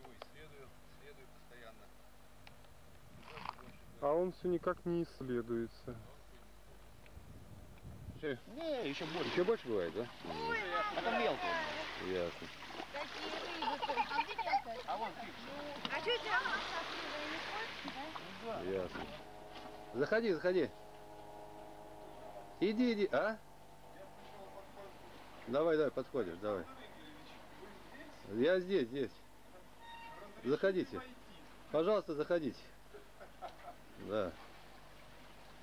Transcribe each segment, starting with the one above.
его, исследую, постоянно. Больше, А он все никак не исследуется. Не, еще больше. Еще больше бывает, да? А там мелкие. Ясно. А? А вон А что не Ясно. Заходи, заходи. Иди, иди, а? Давай, давай, подходишь, давай. Я здесь, здесь. Заходите. Пожалуйста, заходите. Да.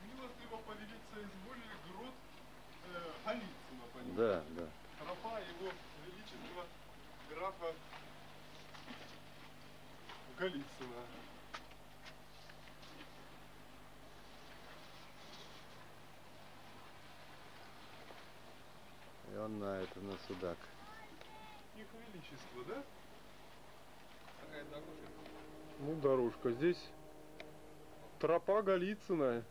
Милостливо повелиться изволили грот э, Голицына, понимаете? Да, да. Тропа его величества графа Голицына. И он на это, на судак. Их величество, да? Такая дорожка. Ну, дорожка. Здесь тропа Голицына.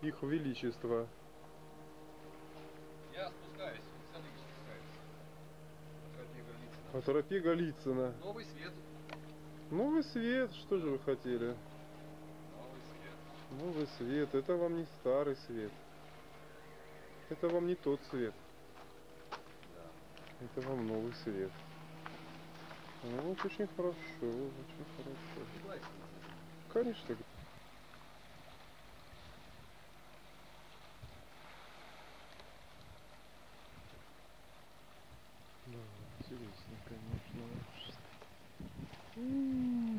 Их величество. Я спускаюсь, Александр спускается. Тропе Голицына. По тропе Голицына. Новый свет. Новый свет, что же вы хотели? Новый свет. Новый свет, это вам не старый свет. Это вам не тот свет. Это вам новый свет. Ну, вот очень хорошо, очень хорошо. Конечно. Да, интересно, конечно. М.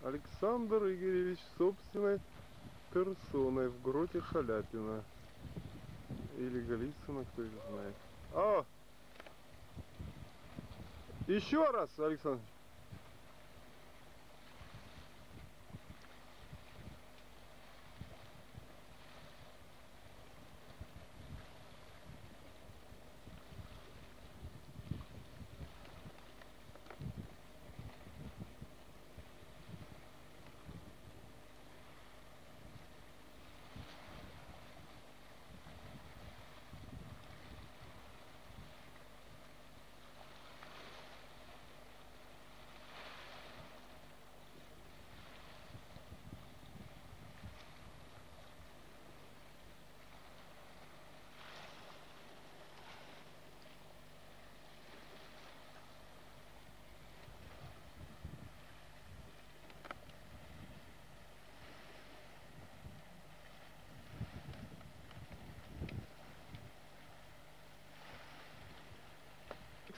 А Александр Игоревич собственной персоной в гроте Шаляпина. Или Голицына, кто их знает. А! Еще раз, Александр.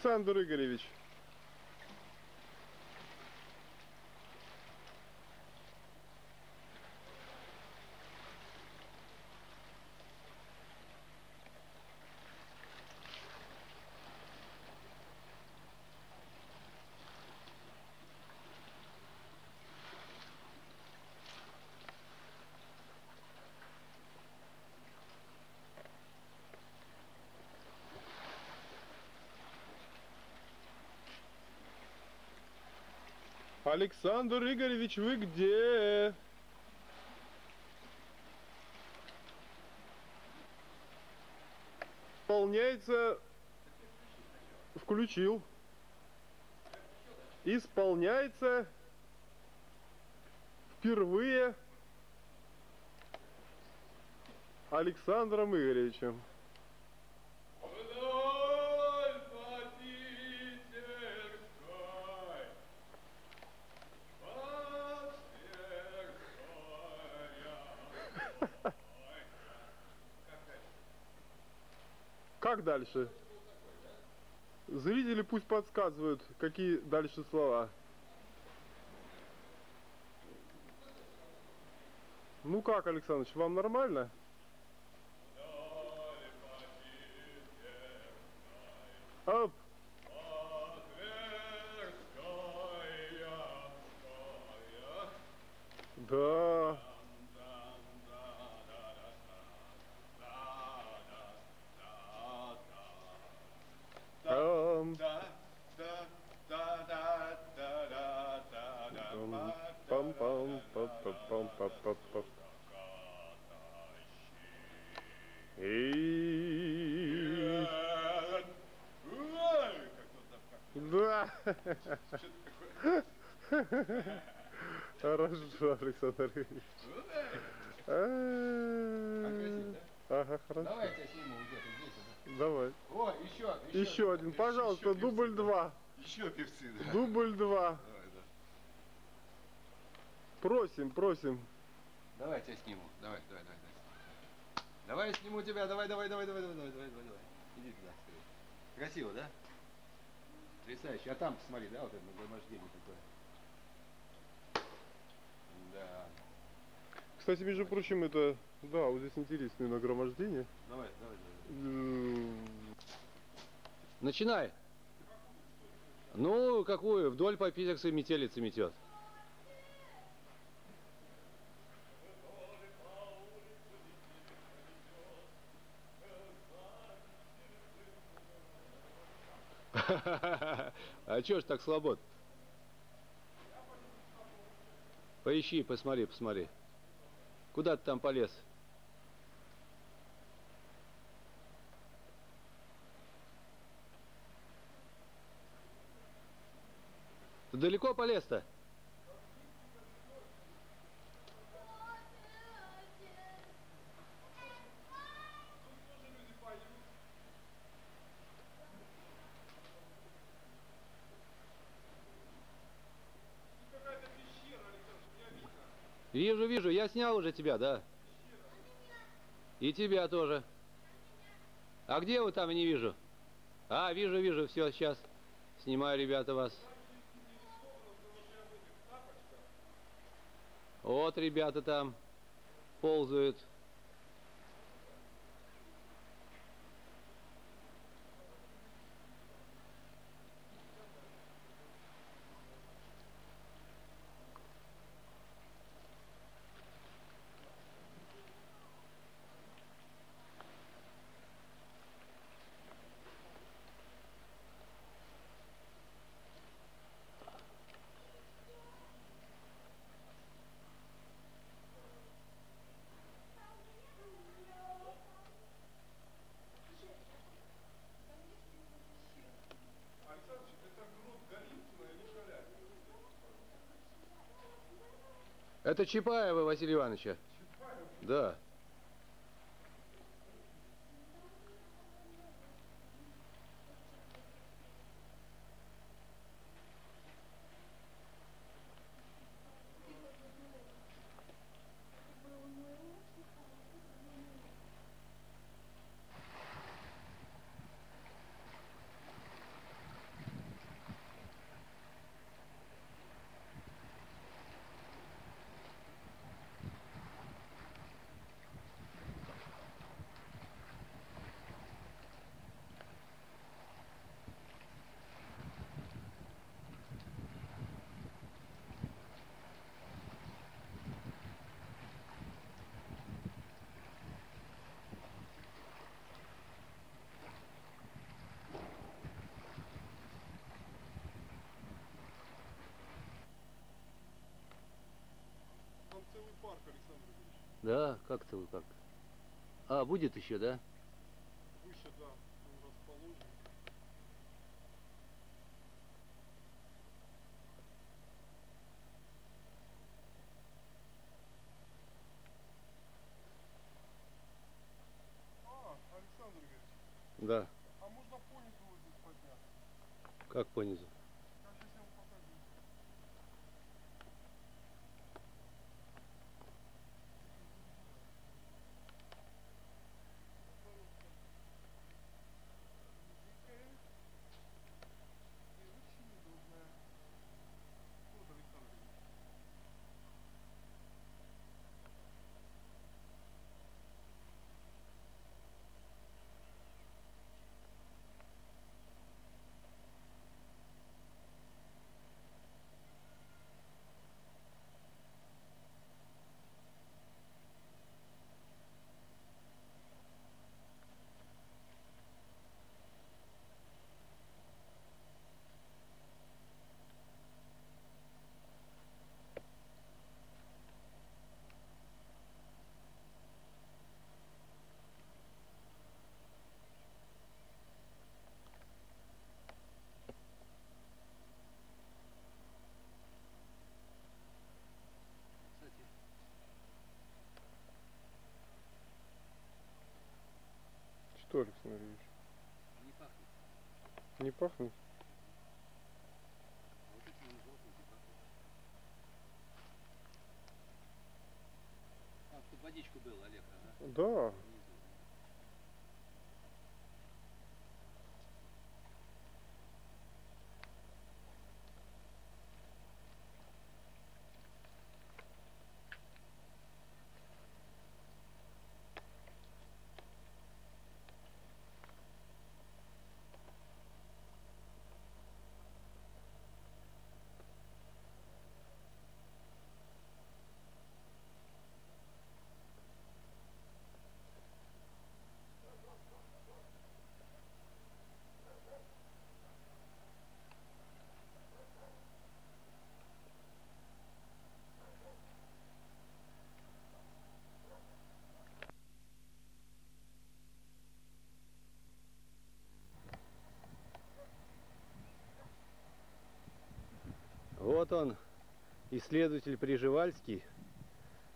Александр Игоревич. Александр Игоревич, вы где? Исполняется... Включил. Исполняется впервые Александром Игоревичем. Вдаль по Питерской, по Тверская, Как дальше? Зрители пусть подсказывают, какие дальше слова. Ну как, Александрович, вам нормально? Хорошо, Александр Ильич. Ну да. Ага, хорошо. Давайте я сниму где-то здесь. Давай. О, еще один. Еще один. Пожалуйста, дубль два. Еще певцы, да. Дубль два. Просим, просим. Давай я тебя сниму. Давай, давай, давай, давай. Давай я сниму тебя. Давай, давай, давай, давай, давай, давай, давай, давай. Иди туда скорее. Красиво, да? Потрясающе. А там посмотри, да, вот это нагромождение такое. Да. Кстати, между прочим, это, да, вот здесь интересное нагромождение. Давай, давай, давай. Начинай. Ну, какую? Вдоль по Питерской метелице метет. Чё ж так слабо? Поищи, посмотри, посмотри. Куда ты там полез? Ты далеко полез-то? Вижу, вижу, я снял уже тебя, да. И тебя тоже. А где вы там, я не вижу? А, вижу, вижу, все, сейчас. Снимаю, ребята, вас. Вот ребята там ползают. Это Чапаева Василия Ивановича. Да. как? А, будет еще, да? Пахнет? А водичку было, Олег, ага. Да. Вот он, исследователь Приживальский,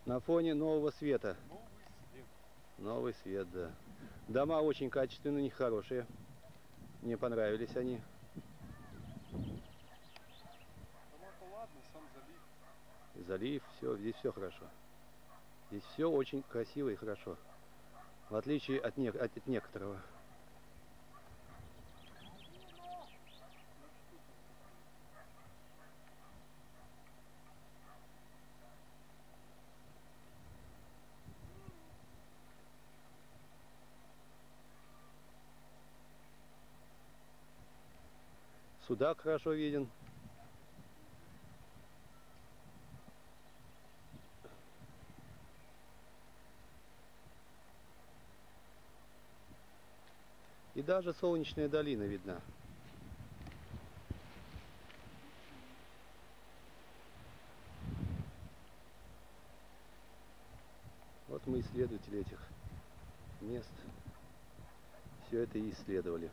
на фоне нового света. Новый свет, да. Дома очень качественные, не хорошие. Мне понравились они. Ладно, сам залив. Залив, все, здесь все хорошо. Здесь все очень красиво и хорошо. В отличие от, не- от некоторого. Судак хорошо виден. И даже солнечная долина видна. Вот мы исследователи этих мест. Все это и исследовали.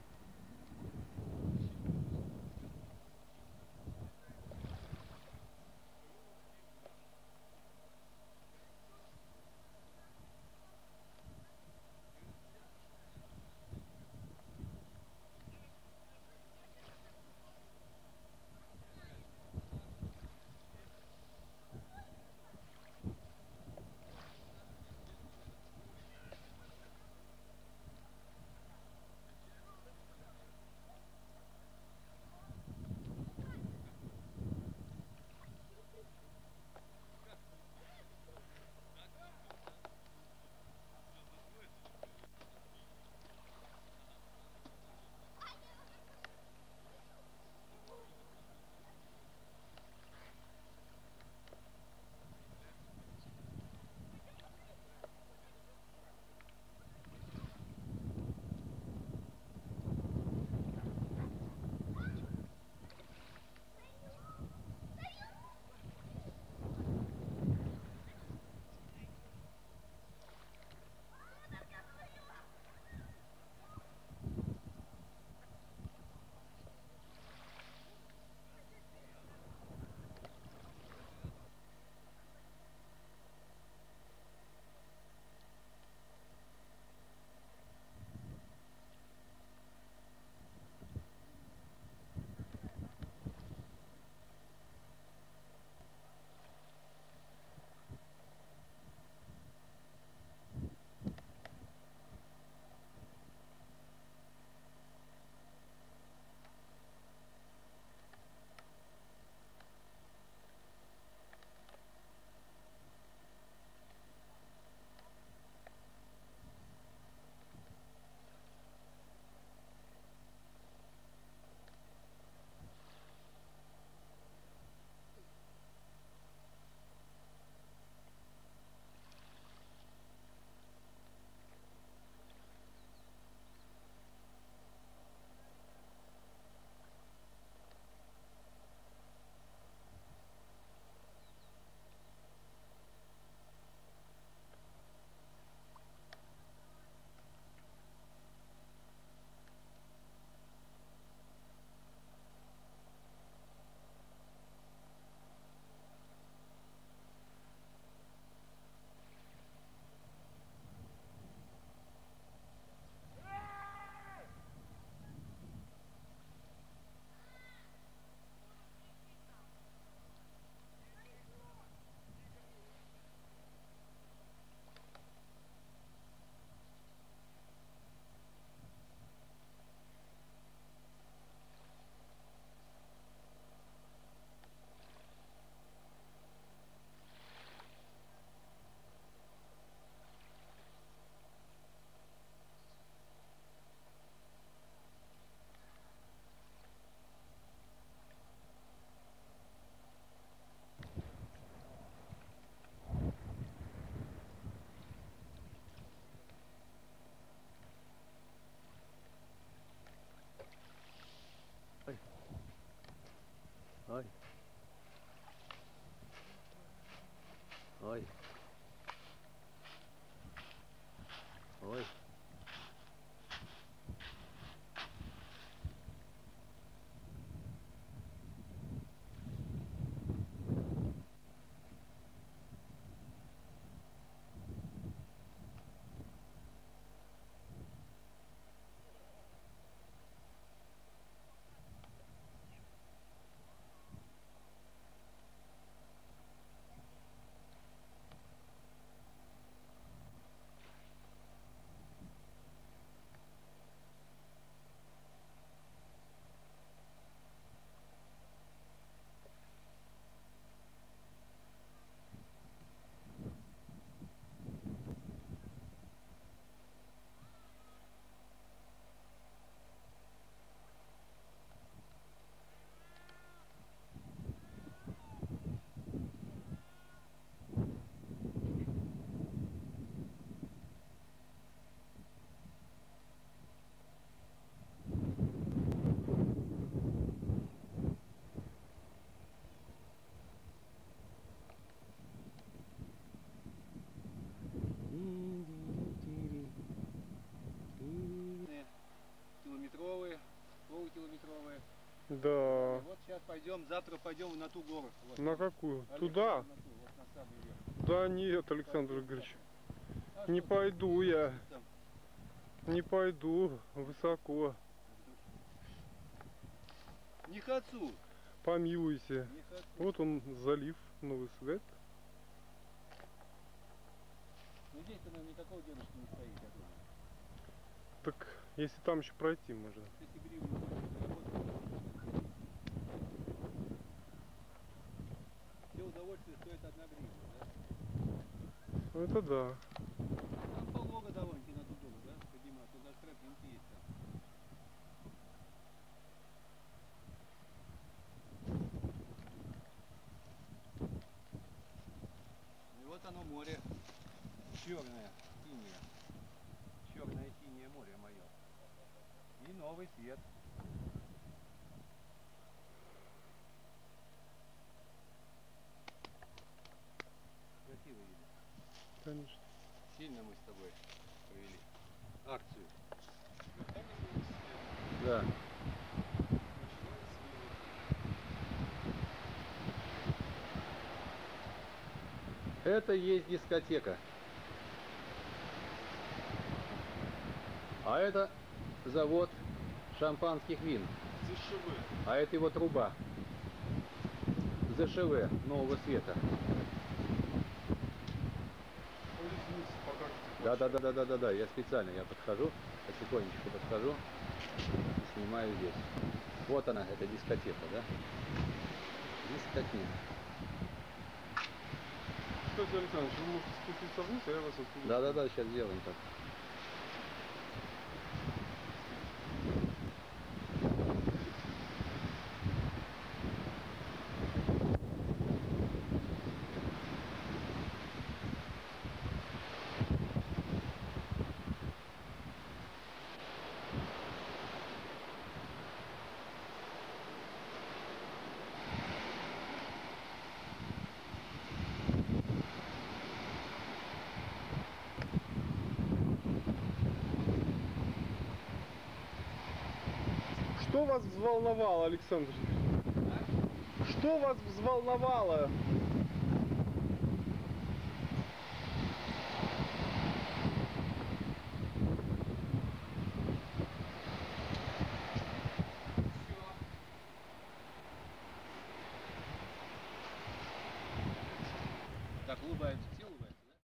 Завтра пойдем на ту гору. Вот. На какую? Олег, Туда? На ту, вот на самый верх. Да нет, Александр Игоревич. А Не пойду я. там? Не пойду. Высоко. Не хочу. Помилуйте. Не хочу. Вот он залив, новый свет. Ну здесь наверное, никакого дедушки не стоит, я. Так, если там еще пройти можно. Если гриву не хочешь заработать. Все удовольствие стоит одна гривна, да? Это да. Там полого довольно-таки на ту гору, да? Подниматься, туда тропинки есть там. И вот оно море. Черное, синее. Черное синее море мое. И новый свет. Красивый вид. Конечно. Сильно мы с тобой провели акцию. Да. Это есть дискотека. А это завод шампанских вин. А это его труба. ЗШВ нового света. Да, да, да, да, да, да, да. Я специально, я подхожу, потихонечку подхожу и снимаю здесь. Вот она, эта дискотека, да? Дискотека. Кстати, Александр, вы можете спуститься вниз, а я вас оттуда. Да, да, да, сейчас сделаем так. Что вас взволновало, Александр? Что вас взволновало?